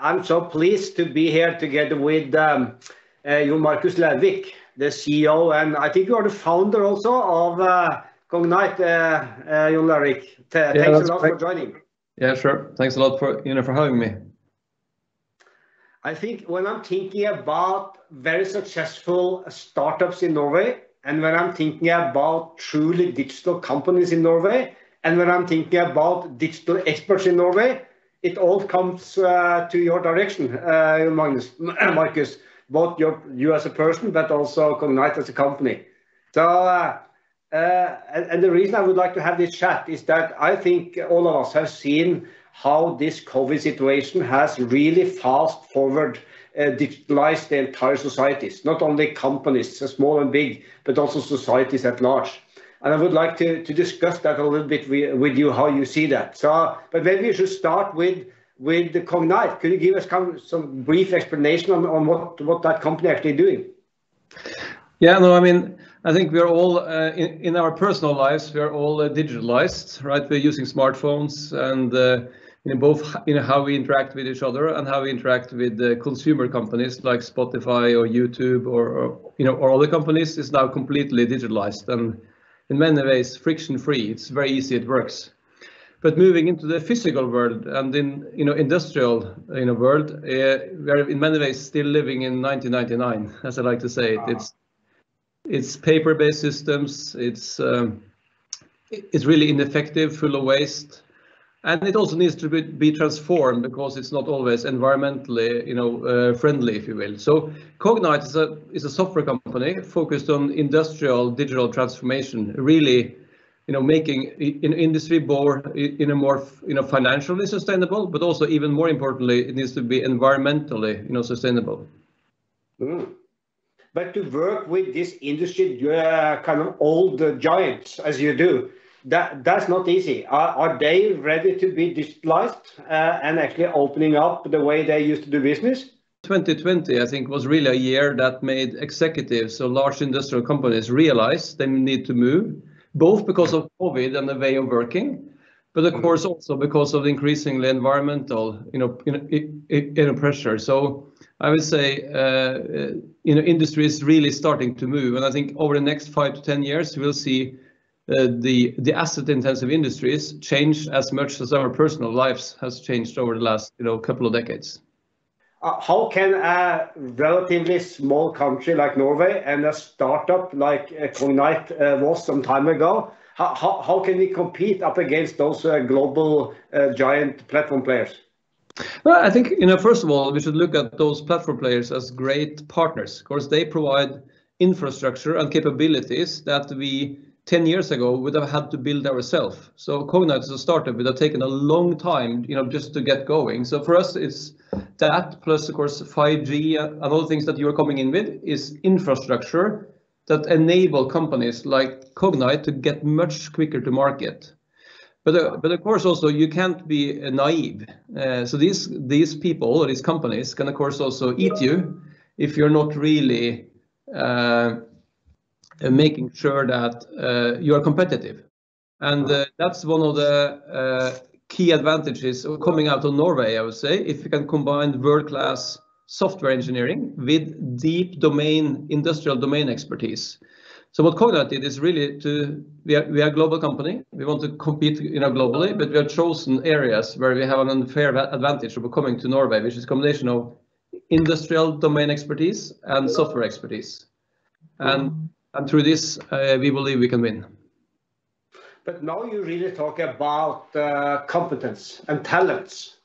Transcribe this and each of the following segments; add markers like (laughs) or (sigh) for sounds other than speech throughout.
I'm so pleased to be here together with um, uh, John Markus Lervik, the CEO, and I think you are the founder also of uh, Cognite, uh, John Lervik. Yeah. Thanks a lot for joining. Yeah, sure. Thanks a lot for you know for having me. I think when I'm thinking about very successful startups in Norway, and when I'm thinking about truly digital companies in Norway, and when I'm thinking about digital experts in Norway, it all comes uh, to your direction, uh, (clears throat) Markus, both you as a person, but also Cognite as a company. So, uh, and the reason I would like to have this chat is that I think all of us have seen how this COVID situation has really fast-forward digitalized the entire societies, not only companies, small and big, but also societies at large. I would like to to discuss that a little bit with you, how you see that. So, but maybe we should start with with the Cognite. Could you give us some brief explanation on on what what that company actually doing? Yeah, no, I mean, I think we're all uh, in our personal lives, we are all digitalized, right? We're using smartphones and in both in how we interact with each other and how we interact with the consumer companies like Spotify or YouTube or, or, you know or other companies is now completely digitalized and in many ways friction-free. It's very easy, it works. But moving into the physical world and in you know industrial you know world, eh, we are in many ways still living in 1999, as I like to say. It. It's it's paper-based systems. It's um, it's really ineffective, full of waste, and it also needs to be transformed because it's not always environmentally you know, uh, friendly, if you will. So Cognite is a is a software company focused on industrial digital transformation, really you know, making in industry more in a more you know financially sustainable, but also even more importantly, it needs to be environmentally you know sustainable. Mm. But to work with this industry, kind of old giants as you do, that's not easy. Are they ready to be digitalized uh, and actually opening up the way they used to do business? 2020, I think, was really a year that made executives of large industrial companies realize they need to move, both because of COVID and the way of working, but of mm-hmm. course also because of the increasingly environmental you know, pressure. So I would say uh, you know, industry is really starting to move, and I think over the next five to ten years, we'll see Uh, the asset-intensive industries change as much as our personal lives has changed over the last you know, couple of decades. Uh, how can a relatively small country like Norway and a startup like uh, Cognite was some time ago, how can we compete up against those global giant platform players? Well, I think, you know, first of all, we should look at those platform players as great partners. Of course, they provide infrastructure and capabilities that we, 10 years ago, would have had to build ourselves. So Cognite as a startup would have taken a long time you know, just to get going. So for us, it's that plus, of course, 5G and all the things that you are coming in with is infrastructure that enable companies like Cognite to get much quicker to market. But, uh, but of course, also, you can't be naive. Uh, so these these people or these companies can, of course, also eat you if you're not really Uh, making sure that uh, you are competitive. And uh, that's one of the key advantages of coming out of Norway, I would say, if you can combine world-class software engineering with deep domain, industrial domain expertise. So, what Cognite did is really to. we are a global company. We want to compete you know, globally, but we have chosen areas where we have an unfair advantage of coming to Norway, which is a combination of industrial domain expertise and software expertise. Mm-hmm. And through this, uh, we believe we can win. But now you really talk about uh, competence and talents.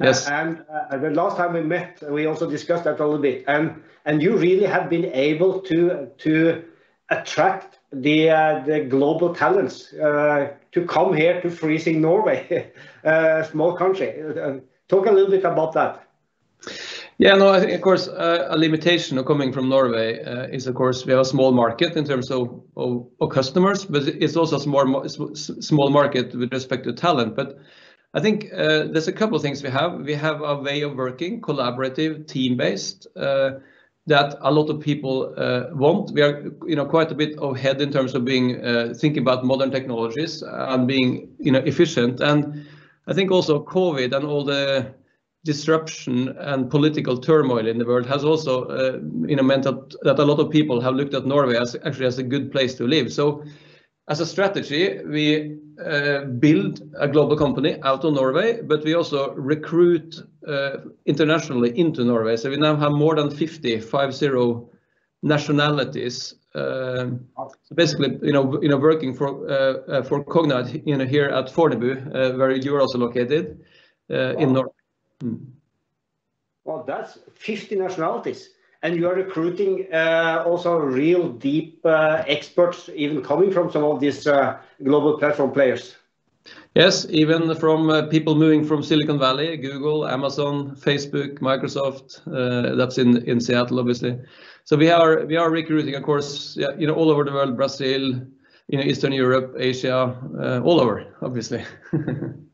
Yes. And uh, the last time we met, we also discussed that a little bit, and and you really have been able to to attract the the global talents to come here to freezing Norway, a (laughs) small country. Talk a little bit about that. Yeah, no, of course, uh, a limitation of coming from Norway uh, is, of course, we have a small market in terms of customers, but it's also a small market with respect to talent. But I think uh, there's a couple of things we have. We have a way of working, collaborative, team-based, that a lot of people want. We are you know, quite a bit ahead in terms of being thinking about modern technologies and being you know, efficient. And I think also COVID and all the disruption and political turmoil in the world has also uh, you know meant that, that a lot of people have looked at Norway as actually as a good place to live. So as a strategy, we uh, build a global company out of Norway, but we also recruit uh, internationally into Norway. So we now have more than 50, 50 nationalities. Uh, so basically, you know, you know, working for uh, uh, for Cognite, you know, here at Fornebu, uh, where you're also located in Norway. Hmm. Well, that's 50 nationalities and you are recruiting uh, also real deep uh, experts, even coming from some of these uh, global platform players. Yes, even from uh, people moving from Silicon Valley, Google, Amazon, Facebook, Microsoft. Uh, that's in in Seattle, obviously. So we are we are recruiting, of course, yeah, you know, all over the world, Brazil, you know, Eastern Europe, Asia, uh, all over, obviously. (laughs)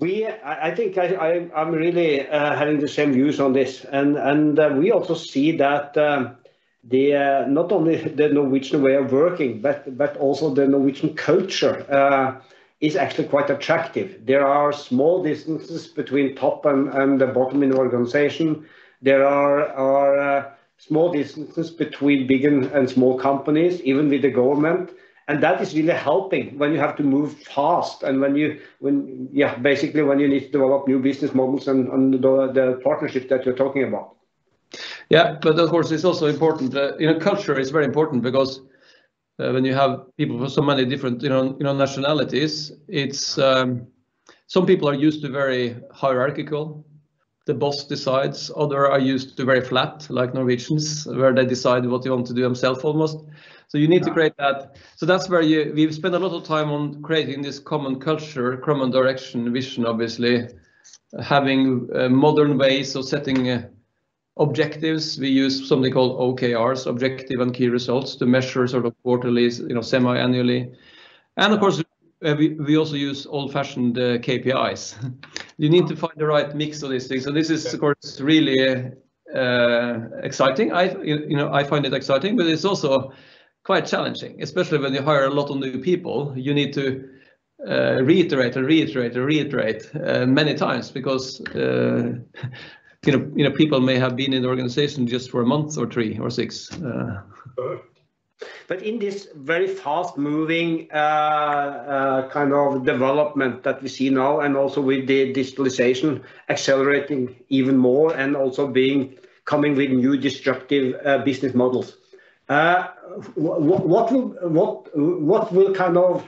We, I think I, am really uh, having the same views on this, and and uh, we also see that um, the uh, not only the Norwegian way of working, but also the Norwegian culture is actually quite attractive. There are small distances between top and, the bottom in the organization. There are are small distances between big and small companies, even with the government and that is really helping when you have to move fast and when you when yeah basically when you need to develop new business models and, and the, the partnership that you're talking about. Yeah but of course it's also important uh, you know culture is very important because uh, when you have people from so many different you know you know nationalities it's um, some people are used to very hierarchical the boss decides other are used to very flat like norwegians where they decide what they want to do themselves almost so you need to create that. So that's where you we've spent a lot of time on creating this common culture, common direction, vision, obviously, having uh, modern ways of setting uh, objectives. We use something called OKRs, objective and key results, to measure sort of quarterly, you know, semi-annually. And of course, uh, we, we also use old-fashioned uh, KPIs. (laughs) you need to find the right mix of these things. So this is, of course, really uh, exciting. I, you know, I find it exciting, but it's also quite challenging, especially when you hire a lot of new people. You need to uh, reiterate and reiterate and reiterate uh, many times because uh, (laughs) you know you know people may have been in the organization just for a month or three or six. Uh. But in this very fast-moving uh, uh, kind of development that we see now, and also with the digitalization accelerating even more, and also being coming with new disruptive business models, uh, what will what what will kind of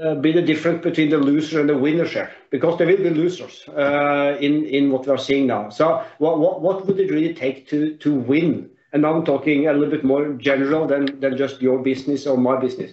uh, be the difference between the loser and the winner share? Because there will be losers uh, in what we are seeing now. So what what what would it really take to to win? And now I'm talking a little bit more general than than just your business or my business.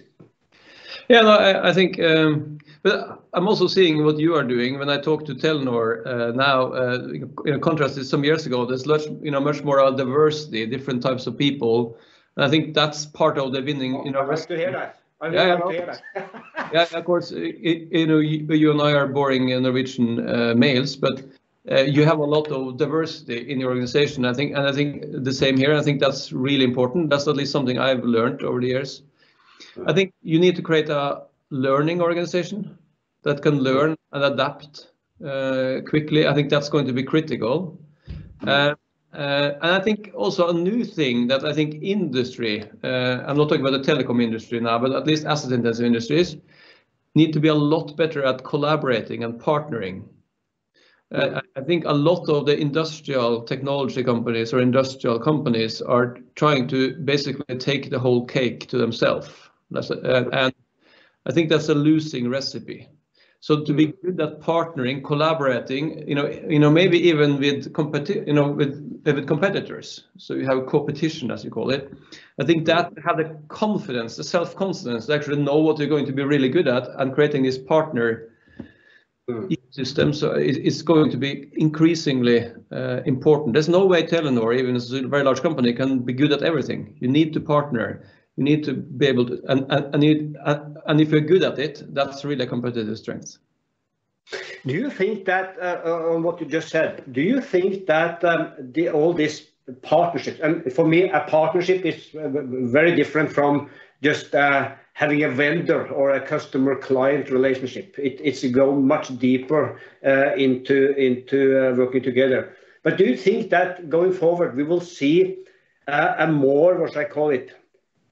Yeah, no, I, I think. Um, but I'm also seeing what you are doing. When I talk to Telenor uh, now, uh, in contrast to some years ago, there's much, you know, much more diversity, different types of people. And I think that's part of the winning. You know, I to hear that. I yeah, yeah, hear that. yeah, of course. It, you know, you, you, and I are boring Norwegian uh, males, but uh, you have a lot of diversity in your organization. I think, and I think the same here. I think that's really important. That's at least something I've learned over the years. I think you need to create a learning organization that can learn and adapt uh, quickly. I think that's going to be critical. Uh, uh, and I think also a new thing that I think industry, uh, I'm not talking about the telecom industry now, but at least asset intensive industries need to be a lot better at collaborating and partnering. Uh, I think a lot of the industrial technology companies or industrial companies are trying to basically take the whole cake to themselves. Uh, and I think that's a losing recipe. So to be mm-hmm. good at partnering, collaborating, you know, you know, maybe even with competi- you know, with with competitors. So you have competition, as you call it. I think that mm-hmm. have the confidence, the self-confidence to actually know what you're going to be really good at, and creating this partner mm. system. So it's going to be increasingly uh, important. There's no way Telenor, even as a very large company, can be good at everything. You need to partner you need to be able to, and, and, and, you, and if you're good at it, that's really a competitive strength. Do you think that, uh, uh, on what you just said, do you think that um, the, all these partnerships, and for me, a partnership is very different from just uh, having a vendor or a customer-client relationship. It's going much deeper uh, into uh, working together. But do you think that going forward, we will see a more, what should I call it,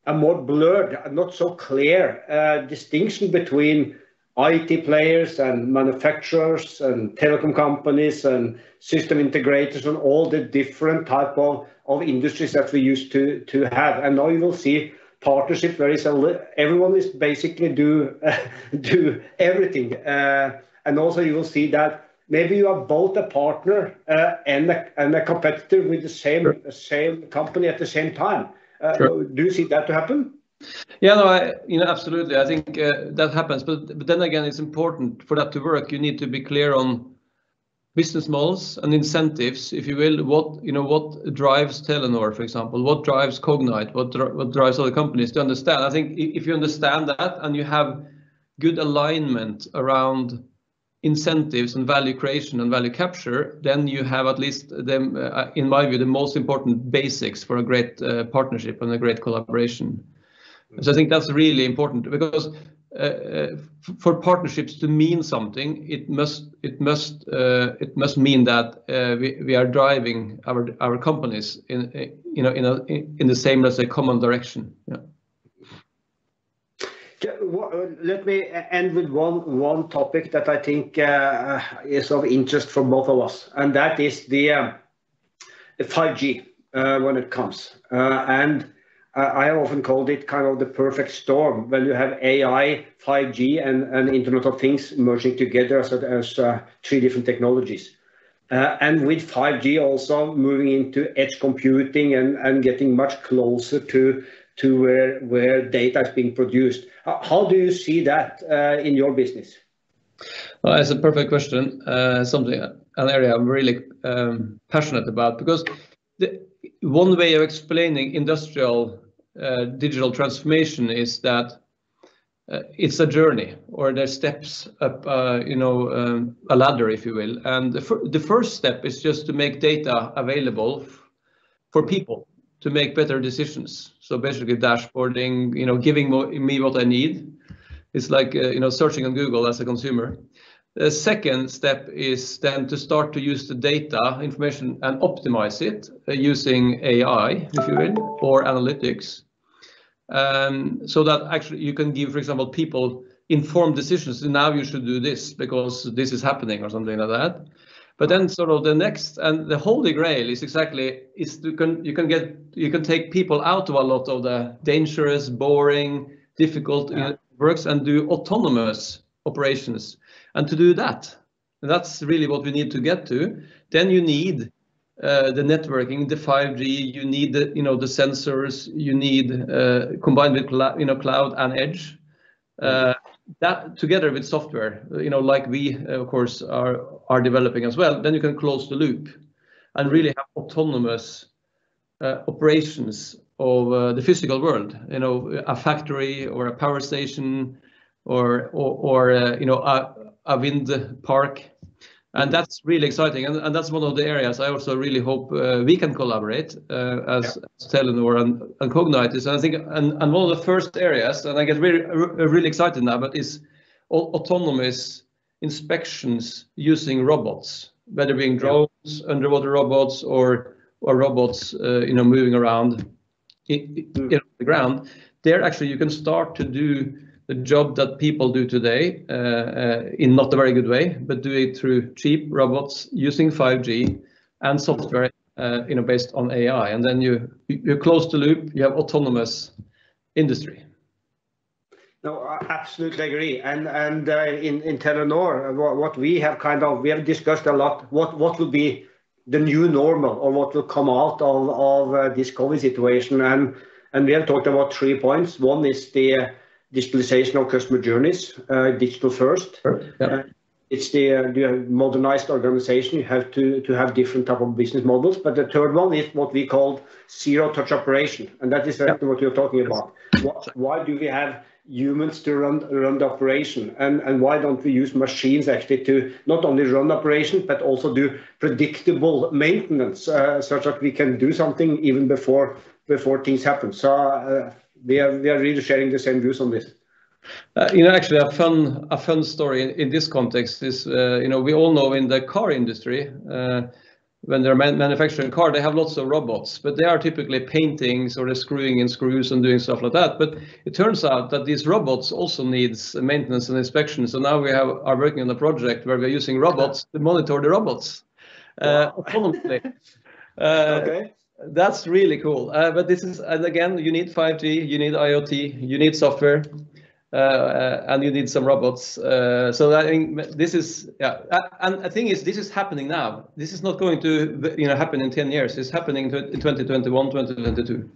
a more blurred, not so clear uh, distinction between IT players and manufacturers and telecom companies and system integrators and all the different type of industries that we used to have? And now you will see partnership where everyone is basically do (laughs) do everything. Uh, and also you will see that maybe you are both a partner uh, and a competitor with the same same company at the same time. Uh, sure. Do you see that to happen? Yeah, no, I you know, absolutely. I think that happens. But then again, it's important for that to work, you need to be clear on business models and incentives, if you will. What you know what drives Telenor, for example? What drives Cognite? What drives other companies to understand? I think if you understand that and you have good alignment around incentives and value creation and value capture, then you have at least, uh, in my view, the most important basics for a great uh, partnership and a great collaboration. So I think that's really important because for partnerships to mean something, it must it must uh, it must mean that uh, we we are driving our our companies in you know in a in the same, let's say, common direction. Yeah. Let me end with one one topic that I think uh, is of interest for both of us, and that is the 5G when it comes. I often called it kind of the perfect storm when you have AI, 5G, and Internet of Things merging together as uh, three different technologies. Uh, and with 5G also moving into edge computing and getting much closer to where data is being produced. Uh, how do you see that in your business? Well, that's a perfect question. Something, an area I'm really um, passionate about because one way of explaining industrial digital transformation is that it's a journey or there's steps up you know, um, a ladder, if you will. And the the first step is just to make data available for people to make better decisions. So basically dashboarding, you know, giving me what I need. It's like uh, you know, searching on Google as a consumer. The second step is then to start to use the data information and optimize it using AI, if you will, or analytics. Um, that actually you can give, for example, people informed decisions. Now you should do this because this is happening or something like that. But then sort of the next, and the holy grail is exactly, is you can you can get you can take people out of a lot of the dangerous, boring, difficult works and do autonomous operations. And to do that, that's really what we need to get to. Then you need Uh, the networking, the 5G, you need the you know, the sensors, you need uh, combined with cloud you know, cloud and edge. Uh, mm-hmm. That together with software, you know, like we, of course, are developing as well, then you can close the loop and really have autonomous operations of the physical world. You know, a factory or a power station or or you know, a wind park. And that's really exciting, and and that's one of the areas I also really hope uh, we can collaborate uh, as Telenor and Cognite. Is. And I think and and one of the first areas, and I get really really excited now, but is autonomous inspections using robots, whether being drones, underwater robots, or or robots uh you know moving around mm. the ground. There, actually, you can start to do the job that people do today uh, uh, in not a very good way, but do it through cheap robots using 5G and software uh, you know, based on AI. And then you you close the loop, you have autonomous industry. No, I absolutely agree. In in Telenor, what we have kind of we have discussed a lot, what what will be the new normal or what will come out of this COVID situation. And and we have talked about three points. One is the digitalization of customer journeys, uh, digital first. Yeah. Uh, it's the uh, you have modernized organization. You have to to have different type of business models. But the third one is what we call zero-touch operation, and that is exactly what you're talking about. Why do we have humans to run the operation? And and why don't we use machines actually to not only run operation, but also do predictable maintenance, such that we can do something even before before things happen. We are we are really sharing the same views on this. Uh, you know, actually, a fun a fun story in, in this context is, uh, you know, we all know in the car industry, uh, when they're man manufacturing car, they have lots of robots, but they are typically painting, sort of screwing in screws and doing stuff like that. But it turns out that these robots also needs maintenance and inspection. So now we have are working on a project where we're using robots to monitor the robots uh, autonomously. (laughs) Uh, okay. That's really cool. Uh, but this is, and again, you need 5G, you need IoT, you need software. Uh, uh, and you need some robots. Uh, so I think this is, yeah, and the thing is, this is happening now. This is not going to, you know, happen in 10 years. It's happening in 2021, 2022.